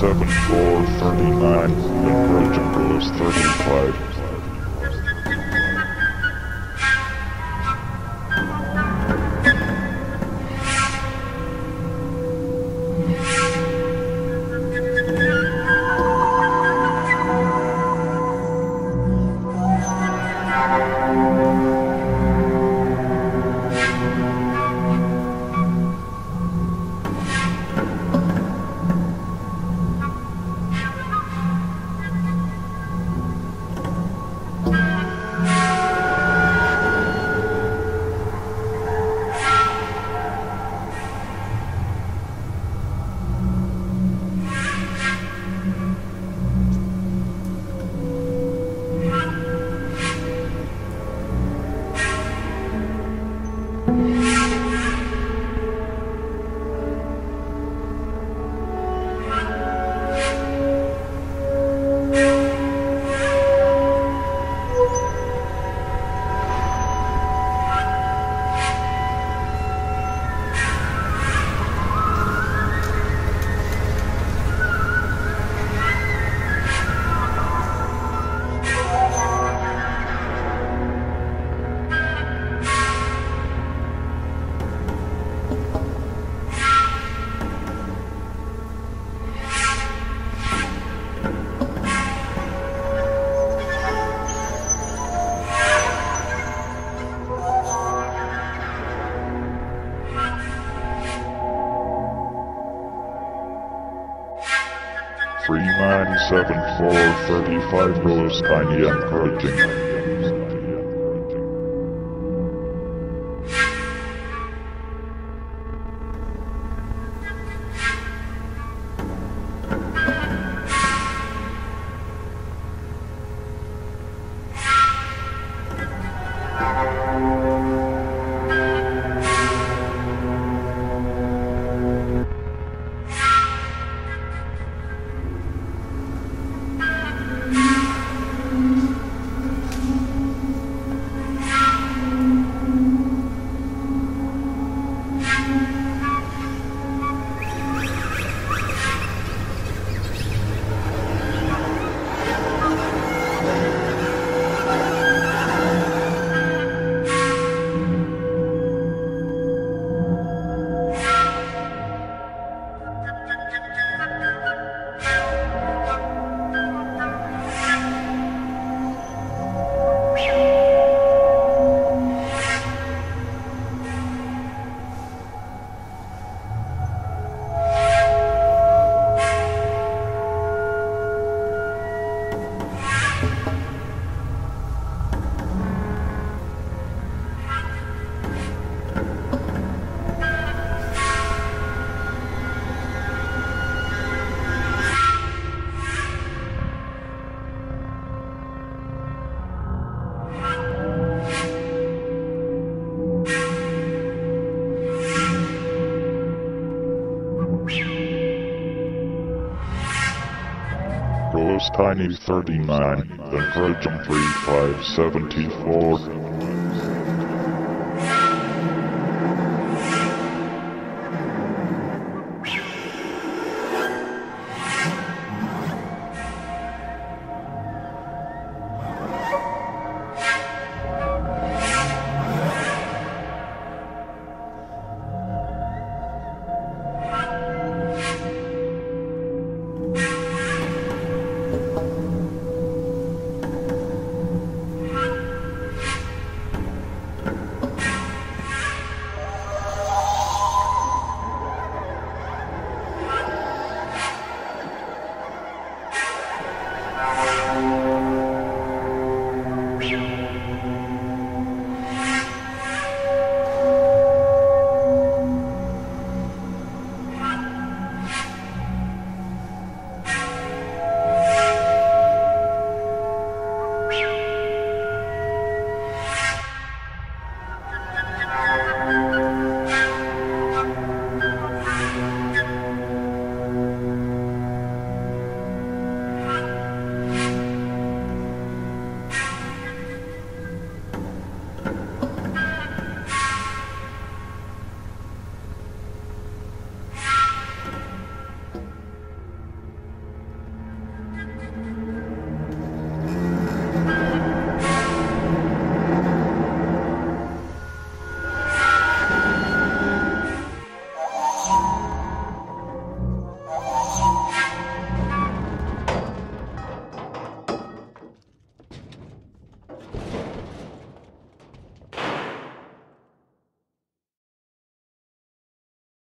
Tiny 7439 and Belgium Rose 35. Nine seven four thirty five Rose Tiny encouraging. Rose Tiny 39, then Virgin 3574.